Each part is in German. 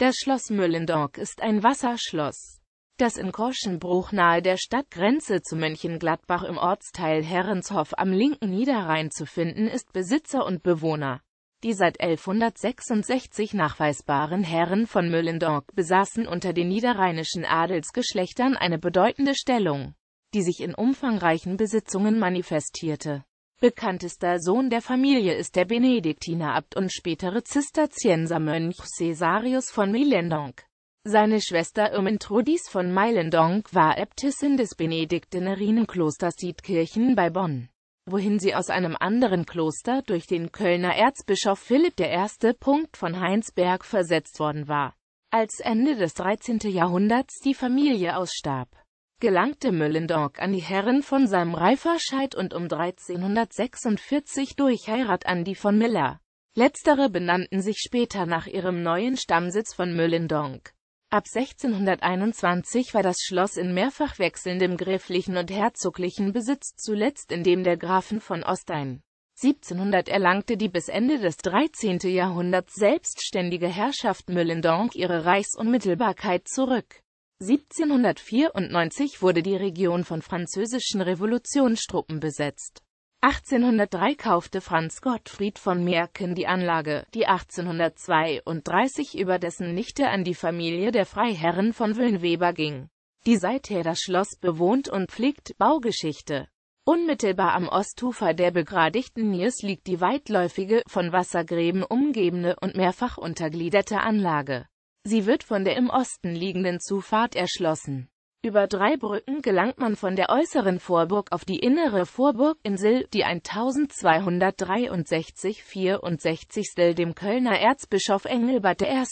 Das Schloss Müllendorf ist ein Wasserschloss, das in Korschenbruch nahe der Stadtgrenze zu Mönchengladbach im Ortsteil Herrenshof am linken Niederrhein zu finden ist. Besitzer und Bewohner die seit 1166 nachweisbaren Herren von Müllendorf besaßen unter den niederrheinischen Adelsgeschlechtern eine bedeutende Stellung, die sich in umfangreichen Besitzungen manifestierte. Bekanntester Sohn der Familie ist der Benediktinerabt und spätere Zisterziensermönch Cäsarius von Meilendonk. Seine Schwester Irmintrudis von Meilendonk war Äbtissin des Benediktinerinnenklosters Dietkirchen bei Bonn wohin sie aus einem anderen Kloster durch den Kölner Erzbischof Philipp I. von Heinsberg versetzt worden war. Als Ende des 13. Jahrhunderts die Familie ausstarb, gelangte Müllendorf an die Herren von seinem Reiferscheid und um 1346 durch Heirat an die von Miller. Letztere benannten sich später nach ihrem neuen Stammsitz von Müllendorf. Ab 1621 war das Schloss in mehrfach wechselndem gräflichen und herzoglichen Besitz, zuletzt in dem der Grafen von Ostein. 1700 erlangte die bis Ende des 13. Jahrhunderts selbstständige Herrschaft Müllendonk ihre Reichsunmittelbarkeit zurück. 1794 wurde die Region von französischen Revolutionstruppen besetzt 1803 kaufte Franz Gottfried von Mercken die Anlage, die 1832 über dessen Nichte an die Familie der Freiherren von Wülnweber ging, die seither das Schloss bewohnt und pflegt. Baugeschichte Unmittelbar am Ostufer der begradigten Niers liegt die weitläufige, von Wassergräben umgebene und mehrfach untergliederte Anlage. Sie wird von der im Osten liegenden Zufahrt erschlossen über drei Brücken gelangt man von der äußeren Vorburg auf die innere Vorburginsel, die 1263 64. dem Kölner Erzbischof Engelbert I.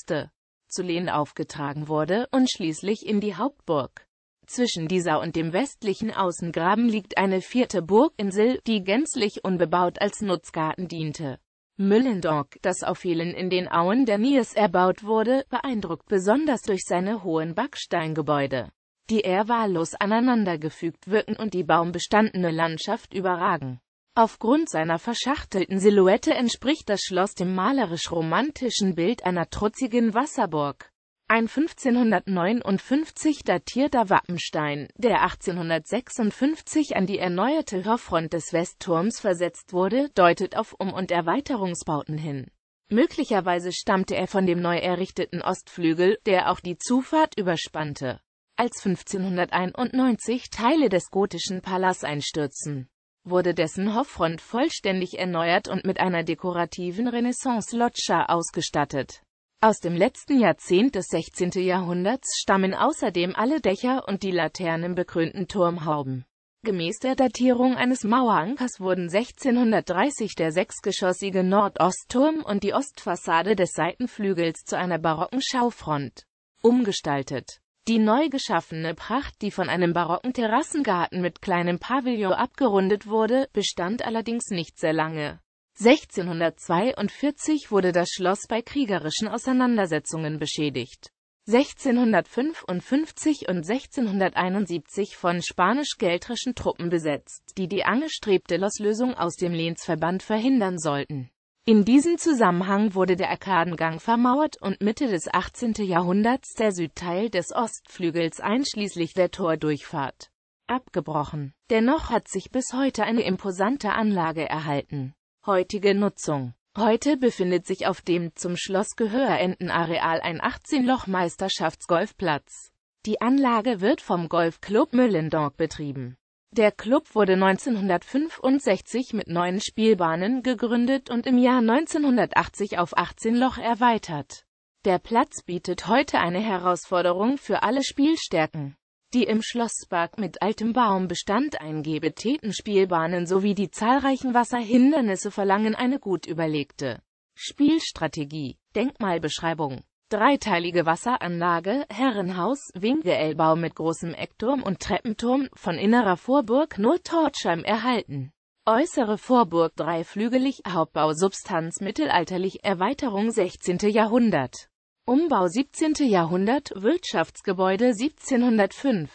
zu Lehen aufgetragen wurde und schließlich in die Hauptburg. Zwischen dieser und dem westlichen Außengraben liegt eine vierte Burginsel, die gänzlich unbebaut als Nutzgarten diente. Müllendorf, das auf vielen in den Auen der Niers erbaut wurde, beeindruckt besonders durch seine hohen Backsteingebäude die eher wahllos aneinandergefügt wirken und die baumbestandene Landschaft überragen. Aufgrund seiner verschachtelten Silhouette entspricht das Schloss dem malerisch-romantischen Bild einer trutzigen Wasserburg. Ein 1559 datierter Wappenstein, der 1856 an die erneuerte Hörfront des Westturms versetzt wurde, deutet auf Um- und Erweiterungsbauten hin. Möglicherweise stammte er von dem neu errichteten Ostflügel, der auch die Zufahrt überspannte als 1591 Teile des gotischen Palas einstürzen, wurde dessen Hoffront vollständig erneuert und mit einer dekorativen Renaissance-Loggia ausgestattet. Aus dem letzten Jahrzehnt des 16. Jahrhunderts stammen außerdem alle Dächer und die laternenbekrönten Turmhauben. Gemäß der Datierung eines Mauerankers wurden 1630 der sechsgeschossige Nordostturm und die Ostfassade des Seitenflügels zu einer barocken Schaufront umgestaltet die neu geschaffene Pracht, die von einem barocken Terrassengarten mit kleinem Pavillon abgerundet wurde, bestand allerdings nicht sehr lange. 1642 wurde das Schloss bei kriegerischen Auseinandersetzungen beschädigt. 1655 und 1671 von spanisch-geltrischen Truppen besetzt, die die angestrebte Loslösung aus dem Lehnsverband verhindern sollten in diesem Zusammenhang wurde der Arkadengang vermauert und Mitte des 18. Jahrhunderts der Südteil des Ostflügels einschließlich der Tordurchfahrt abgebrochen. Dennoch hat sich bis heute eine imposante Anlage erhalten. Heutige Nutzung Heute befindet sich auf dem zum Schloss gehörenden Areal ein 18-Loch-Meisterschaftsgolfplatz. Die Anlage wird vom Golfclub Müllendorf betrieben der Club wurde 1965 mit neun Spielbahnen gegründet und im Jahr 1980 auf 18 Loch erweitert. Der Platz bietet heute eine Herausforderung für alle Spielstärken. Die im Schlosspark mit altem Baumbestand eingebeteten Spielbahnen sowie die zahlreichen Wasserhindernisse verlangen eine gut überlegte Spielstrategie. Denkmalbeschreibung Dreiteilige Wasseranlage, Herrenhaus, Winkelbau mit großem Eckturm und Treppenturm, von innerer Vorburg nur Tortscheim erhalten. Äußere Vorburg dreiflügelig, Hauptbau Substanz mittelalterlich, Erweiterung 16. Jahrhundert. Umbau 17. Jahrhundert, Wirtschaftsgebäude 1705.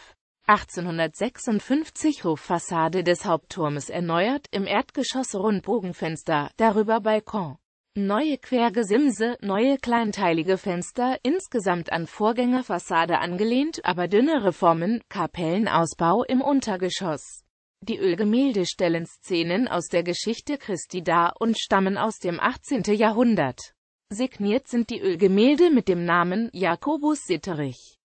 1856 Hoffassade des Hauptturmes erneuert, im Erdgeschoss Rundbogenfenster, darüber Balkon. Neue Quergesimse, neue kleinteilige Fenster, insgesamt an Vorgängerfassade angelehnt, aber dünnere Formen, Kapellenausbau im Untergeschoss. Die Ölgemälde stellen Szenen aus der Geschichte Christi dar und stammen aus dem 18. Jahrhundert. Signiert sind die Ölgemälde mit dem Namen Jakobus Sitterich.